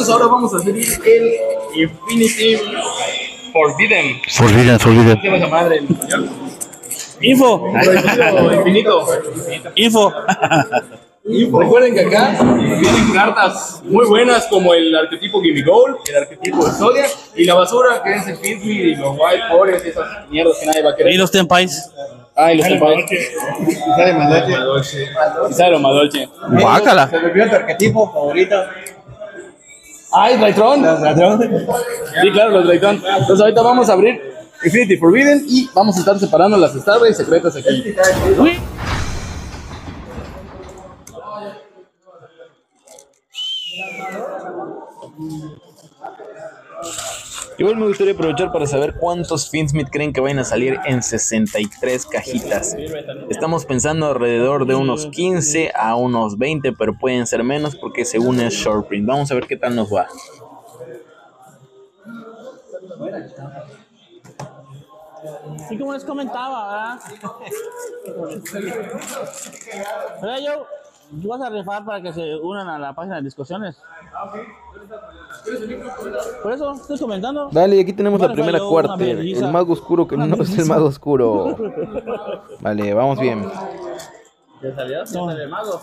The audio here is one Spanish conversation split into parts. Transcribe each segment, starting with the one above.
entonces ahora vamos a hacer el Infinity Forbidden. Forbidden, forbidden. ¿Qué madre en español? Info. Infinito. Info. Recuerden que acá vienen cartas muy buenas como el arquetipo Gimme Gold, el arquetipo Exodia y la basura que es el Finsmith y los White Forest y esas mierdas que nadie va a Y querer. los Tempais. Ah, y los Tempais. Y sale Madolche. Y sale Madolche. Guácala. Se volvió tu arquetipo favorito. Ah, ¿es Drytron? Sí, claro, los Drytron. Entonces ahorita vamos a abrir Infinity Forbidden y vamos a estar separando las Starrays secretas aquí. Igual me gustaría aprovechar para saber cuántos Finsmith creen que vayan a salir en 63 cajitas. Estamos pensando alrededor de unos 15 a unos 20, pero pueden ser menos porque según es short print. Vamos a ver qué tal nos va. Y como les comentaba, ¿verdad? ¿Verdad, yo? Tú vas a rifar para que se unan a la página de discusiones. Por eso estoy comentando. Dale, y aquí tenemos la primera vale, cuarta. El mago oscuro que no es el mago oscuro. Vale, vamos bien. ¿Ya salió? ¿Ya salió el mago?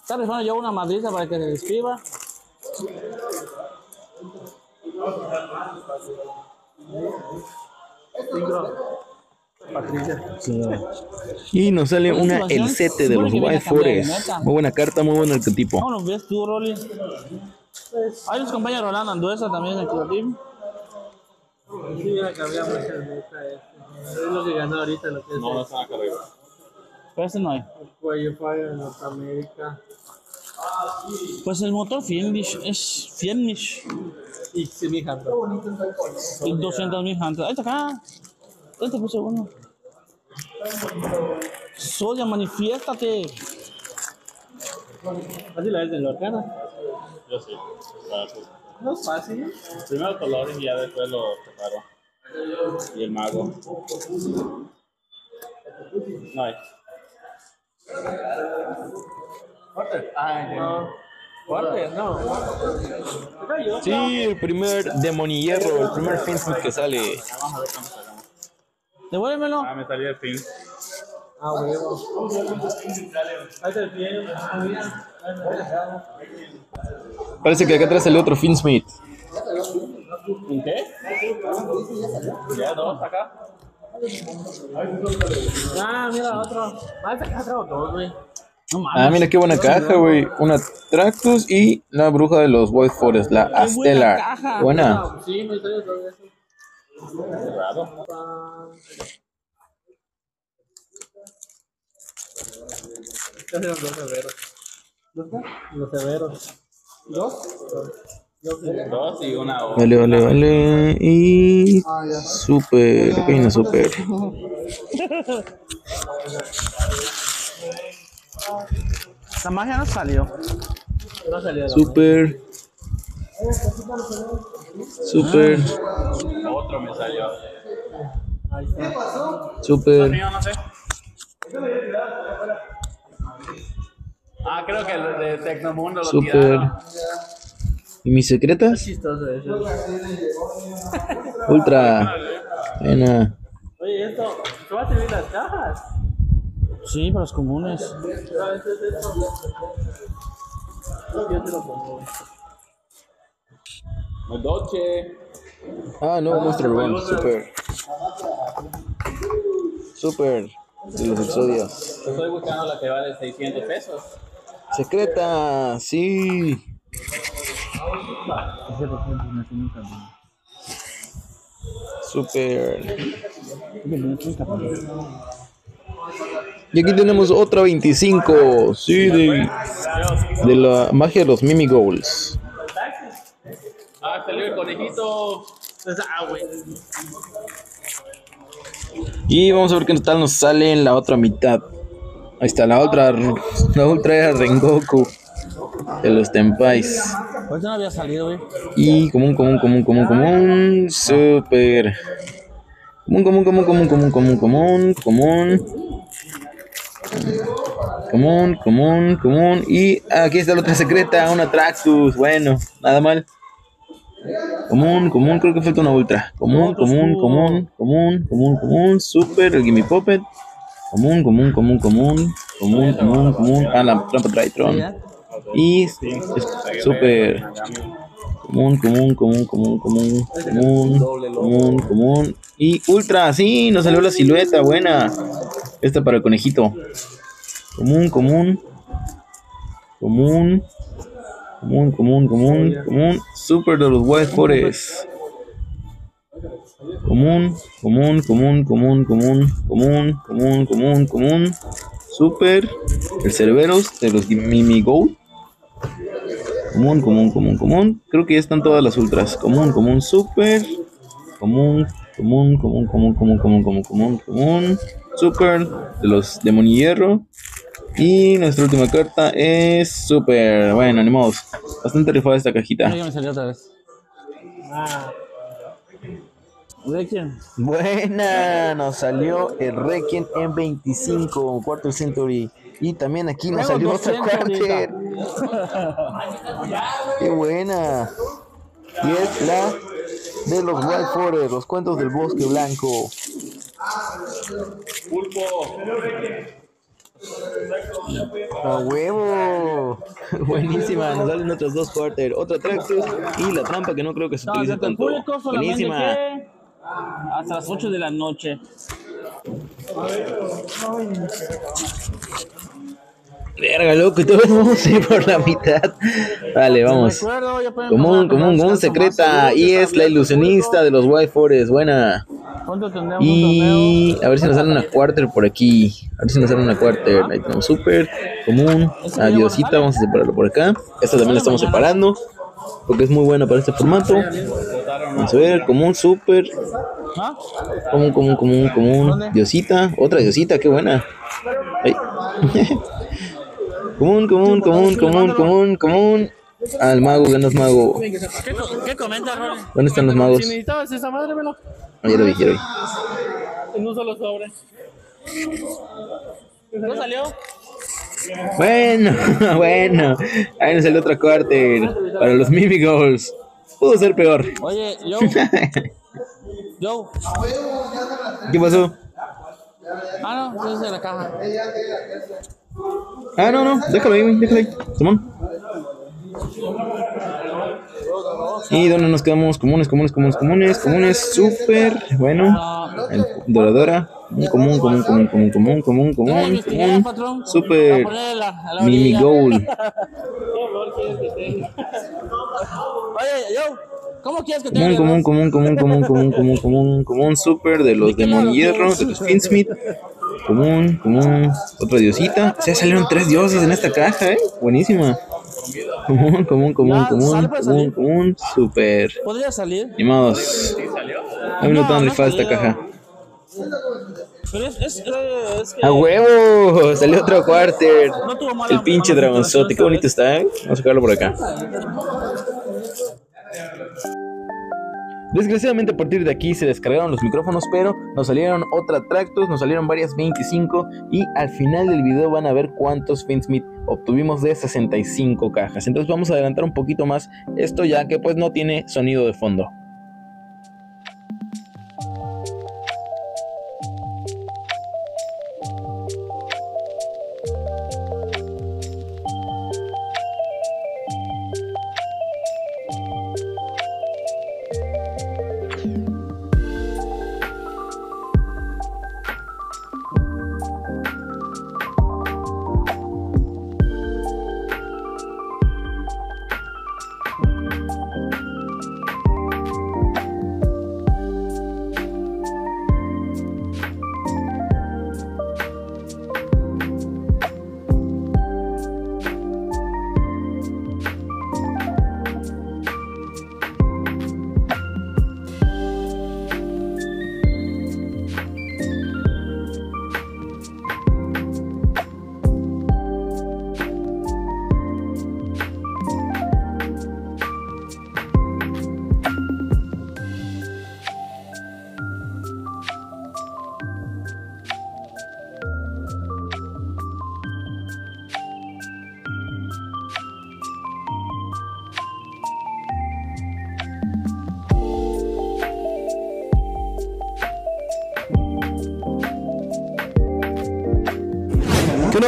Está rifando yo una madriza para que se escriba. Y nos sale una el sete de supone los de Forest. Muy buena carta, muy buen arquetipo. ¿Cómo los ves tú, Rolly? Ahí nos acompaña Rolando Anduesa también aquí el team. Sí, ya cambiamos el meta este. Es lo que ganó ahorita lo que es No, no están acá arriba. Pero este no hay. cuello fire en Norteamérica. Pues el motor Fiendish es Fiendish. Y sí, mi hija. Y 200 mil Ahí está acá. ¿Dónde te puse uno? Soya, manifiéstate. Así la ves del Lorcana. Yo sí. No es fácil. Primero colores y ya después lo separo. Y el mago. No hay. Ay, no. Fuerte, no. Sí, el primer demonierro, el primer Finsmith que sale. Devuélvemelo. Ah, me salió el fin. Ah, huevo. Ahí está el pie. Parece que acá atrás sale otro Finsmith. ¿En qué? Ya, dos acá. Ah, mira, otro. Ah, trajo dos, güey. No. Ah, mira qué buena caja, güey. Una Tractus y la bruja de los White Forest, la buena Astela. caja. Buena. Sí, me trae. Cerrado. Eran dos severos. ¿Dos qué? Los severos. ¿Dos? Dos y una. Vale, vale, vale. Y. Super. ¿Qué viene super? La magia no salió. No salió. Super. Super. Otro me salió. Super. Mío, no sé. Ah, creo que el de Tecnomundo lo Super. tiraron. ¿Y mis secretas? Chistoso eso. Ultra. Buena. Oye, esto, ¿tú vas a servir las cajas? Sí, para los comunes. Yo te lo pongo. Dolce. Ah, no, Monster Run. Super. Super. De los exodios. Estoy buscando la que vale 600 pesos. Secreta. Sí. Super. Y aquí tenemos otra 25. Sí, de, de la magia de los Mimi Goals. Salió el conejito. Ah, güey. Y vamos a ver qué tal nos sale en la otra mitad. Ahí está la otra. La otra era Rengoku. De los Tempais. Ahorita no había salido, güey. Y común, común, común, común, común. Super. Común, común, común, común, común, común, común, común. Común, común, común. Y aquí está la otra secreta, una Traxxus. Bueno, nada mal. Común, común, creo que falta una ultra. Común, común, común, común, común, común. Super, el Gimme Puppet. Común, común, común, común. Común, común, común. Ah, la trampa Tritron. Y super. Común, común, común, común, común, común, común, común. Y ultra, sí, nos salió la silueta, buena. Esta para el conejito. Común, común. Común. Común, común, común, común. Super de los White Forest. Común, común, común, común, común, común, común, común, común. Super. El Cerberus de los Mimi Gold. Común, común, común, común. Creo que ya están todas las ultras. Común, común, super. Común, común, común, común, común, común, común, común, común. Super de los Demonio Hierro. Y nuestra última carta es super. Bueno, animados. Bastante rifada esta cajita. Mira que me salió otra vez. ¿De quién? Buena, nos salió el Requiem en 25, Quarter Century. Y también aquí nos salió otra 200 Quarter. Qué buena. Y es la de los White Forest, los cuentos del bosque blanco. ¡A huevo! Buenísima, nos salen otros dos quarter, otra Traxxus y la trampa que no creo que se No, utilice tanto. público Buenísima. que hasta las 8 de la noche. Verga, loco, y todos vamos a ir por la mitad. Vale, vamos. Común, común, con común secreta. Y es la ilusionista de los White Forest. Buena. Pronto tendremos un Y a ver si nos sale una quarter por aquí. A ver si nos sale una quarter. Tenemos super, común, adiosita. Vamos a separarlo por acá. Esta también la estamos separando. Porque es muy buena para este formato. Vamos a ver, común, super. ¿Ah? común, común, común, común. Diosita, otra diosita, qué buena. Ay. común, común, común, común, común, común. Al mago, que no es mago. ¿Qué, co- qué comentas, Rolly? ¿Dónde están los magos? Si necesitabas esa madre, velo. Ah, ya lo vi, ya lo vi. En un solo sobre. ¿No salió? Bueno, bueno. Ahí nos salió otra quarter para los Mimi Goals. Pudo ser peor. Oye, yo. Yo. ¿Qué pasó? Ah, no, es de la caja. Ah, no, no. Déjalo ahí, güey. Déjalo ahí. Simón. ¿Y dónde nos quedamos? Comunes, comunes, comunes, comunes, comunes. Súper. Bueno. El Doradora. Común, común, común, común, común, común, común, común. Súper. orilla. Goal. ¿Cómo quieres que te Común, común, común, común, común, común, común, común, común, super de los Demon Hierro, de los Finsmith. Común, común, otra diosita. Se salieron tres dioses en esta caja, eh. Buenísima. Común, común, común, Ya, común, común, común, super. ¿Podría salir? Animados. A mí no No, tan no rifada esta caja. Pero es, es, es que. ¡A huevo! Salió otro quarter. No tuvo mala- El pinche dragonzote. Qué bonito está, eh. Vamos a sacarlo por acá. Desgraciadamente a partir de aquí se descargaron los micrófonos, pero nos salieron otra Tractus, nos salieron varias 25 y al final del video van a ver cuántos Finsmith obtuvimos de 65 cajas. Entonces vamos a adelantar un poquito más esto ya que pues no tiene sonido de fondo.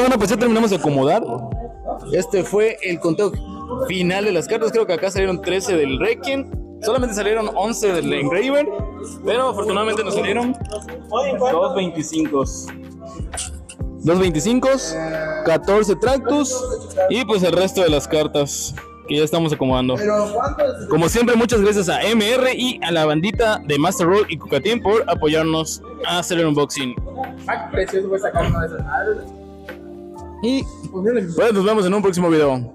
Bueno, pues ya terminamos de acomodar. Este fue el conteo final de las cartas. Creo que acá salieron 13 del Requiem. Solamente salieron 11 del Engraver. Pero afortunadamente nos salieron 225. 225, 14 Tractus y pues el resto de las cartas que ya estamos acomodando. Como siempre, muchas gracias a MR y a la bandita de Master Roll y Cucatín por apoyarnos a hacer el unboxing. Y pues, nos vemos en un próximo video.